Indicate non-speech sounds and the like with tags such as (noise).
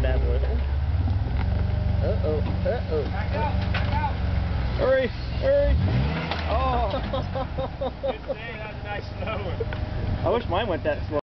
one bad boy. Uh oh. Uh oh. Back out, back out. Hurry, hurry. Oh. (laughs) (laughs) Good day, that's a nice slow one. I wish mine went that slow.